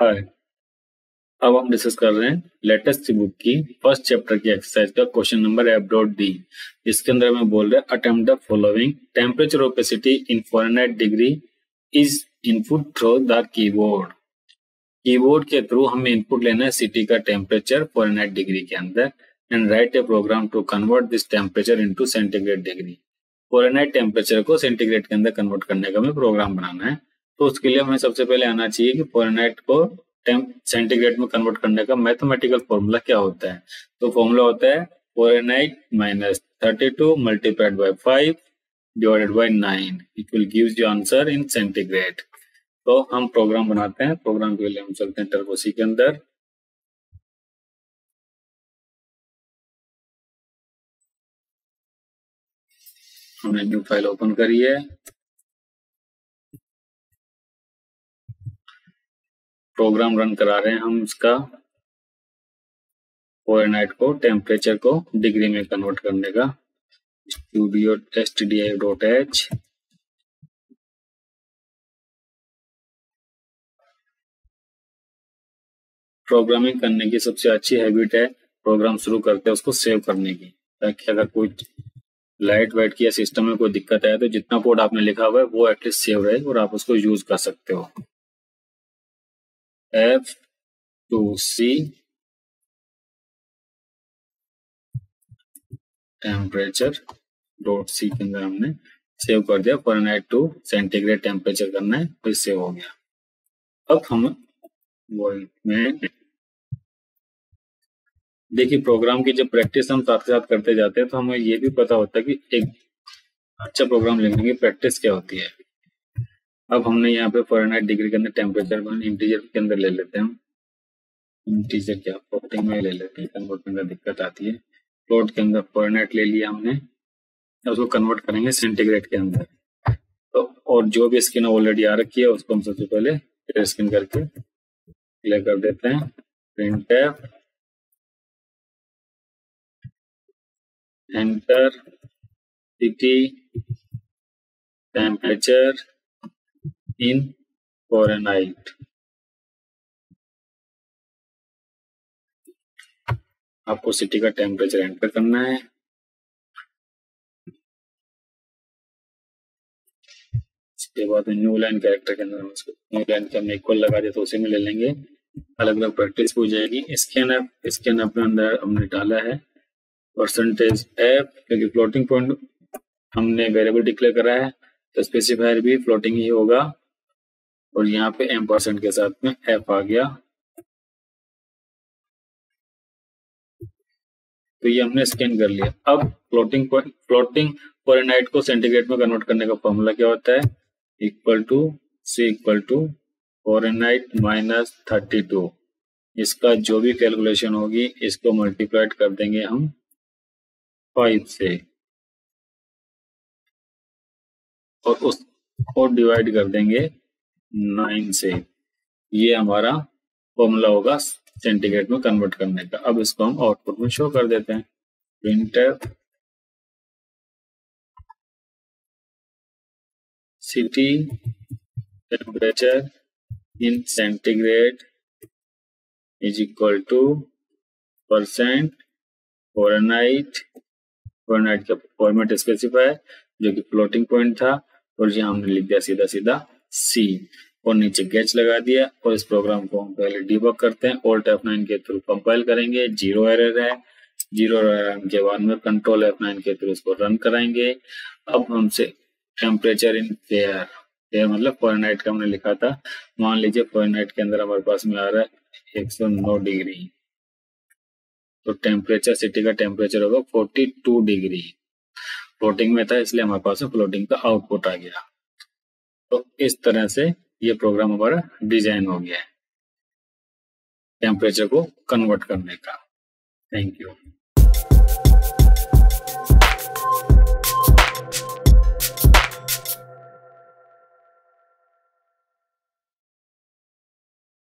हाय अब हम डिस्कस कर रहे हैं लेटेस्ट बुक की फ़र्स्ट चैप्टर की एक्सरसाइज का question number F dot D इसके अंदर में बोल रहे हैं attempt the following temperature of city in Fahrenheit degree is input through the keyboard keyboard के थ्रू हमें इनपुट लेना है सिटी का टेम्परेचर फोरेनाइट डिग्री के अंदर and write a program to convert this temperature into centigrade degree Fahrenheit temperature को centigrade के अंदर कन्वर्ट करने का हमें प्रोग्राम बनाना है। तो उसके लिए हमें सबसे पहले आना चाहिए कि फोरेनाइट को टेम्प सेंटीग्रेड में कन्वर्ट करने का मैथमेटिकल फॉर्मूला क्या होता है? तो फॉर्मूला होता है Fahrenheit minus thirty two multiplied by five divided by nine it will gives you answer in centigrade तो हम प्रोग्राम बनाते हैं। प्रोग्राम के लिए हम चलते हैं टर्बोसी के अंदर। हमने न्यू फ़ाइल ओपन करी है। प्रोग्राम रन करा रहे हैं हम इसका ओवरनाइट को टेम्परेचर को डिग्री में कन्वर्ट करने का। Studio test D I dot H programming करने की सबसे अच्छी हैबिट है प्रोग्राम शुरू करते हैं उसको सेव करने की, ताकि अगर कोई लाइट वाइट की या सिस्टम में कोई दिक्कत आए तो जितना कोड आपने लिखा हुआ है वो एटलीस्ट सेव रहे और आप उसको यूज़ कर सकते हो। F to C temperature dot C के अंदर हमने सेव कर दिया नाइट टू सेंटीग्रेड टेम्परेचर करना है तो सेव हो गया। अब हम में देखिए प्रोग्राम की जब प्रैक्टिस हम साथ साथ करते जाते हैं तो हमें ये भी पता होता है कि एक अच्छा प्रोग्राम लिखने की प्रैक्टिस क्या होती है। अब हमने यहाँ पे फॉरनाइट डिग्री के अंदर टेम्परेचर को इंटीजर के अंदर ले लेते हैं इंटीजर क्या? फ्लोटिंग में ले लेते हैं। कन्वर्ट अंदर दिक्कत आती है फ्लोट के अंदर फॉरनाइट ले लिया हमने उसको कन्वर्ट करेंगे सेंटीग्रेड के अंदर। तो और जो भी स्किन ऑलरेडी आ रखी है, उसको हम सबसे पहले स्किन करके क्लियर कर देते हैं। Print enter, city, temperature in Fahrenheit आपको सिटी का टेम्परेचर एंटर करना है। इसके बाद न्यू लाइन कैरेक्टर के अंदर न्यू लाइन का हम इक्वल लगा दिया तो उसी में ले लेंगे। अलग अलग प्रैक्टिस हो जाएगी। स्कैन ऐप स्कैन ऐप के अंदर हमने डाला है। परसेंटेज एफ़ क्योंकि फ्लोटिंग पॉइंट हमने वेरिएबल डिक्लेयर करा है तो स्पेसिफायर भी फ्लोटिंग ही होगा। और यहाँ पे एम परसेंट के साथ में एफ़ आ गया। तो ये हमने स्कैन कर लिया। अब फ्लोटिंग फ्लोटिंग फॉरेनाइट को सेंटीग्रेड में कन्वर्ट करने का फॉर्मूला क्या होता है? Equal to C equal to Fahrenheit minus thirty two इसका जो भी कैलकुलेशन होगी, इसको मल्टीप्लाइड कर देंगे हम फाइव से। और उस, और डिवाइड कर देंगे। नाइन से। ये हमारा फॉर्मूला होगा सेंटीग्रेड में कन्वर्ट करने का। अब इसको हम आउटपुट में शो कर देते हैं। Printer city temperature in centigrade is equal to percent Fahrenheit coordinate का फॉर्मेट स्पेसिफाई जो कि फ्लोटिंग पॉइंट था और यहाँ हमने लिख दिया सीधा सीधा सी और नीचे गेच लगा दिया और इस प्रोग्राम को हम पहले डिबक करते हैं। ओल्ट एफ़ नाइन के थ्रू कंपाइल करेंगे। ज़ीरो एरर है। ज़ीरो एरर के बाद में कंट्रोल एफ़ नाइन के थ्रू इसको रन कराएँगे अब हमसे टेम्परेचर इन फेयर फेयर मतलब फॉरनाइट का हमने लिखा था। मान लीजिए फॉरनाइट के अंदर हमारे पास में आ रहा है एक सौ नौ डिग्री। तो टेम्परेचर सिटी का टेम्परेचर होगा 42 डिग्री। फ्लोटिंग में था, इसलिए हमारे पास फ्लोटिंग का आउटपुट आ गया। तो इस तरह से ये प्रोग्राम हमारा डिज़ाइन हो गया है। टेम्परेचर को कन्वर्ट करने का। Thank you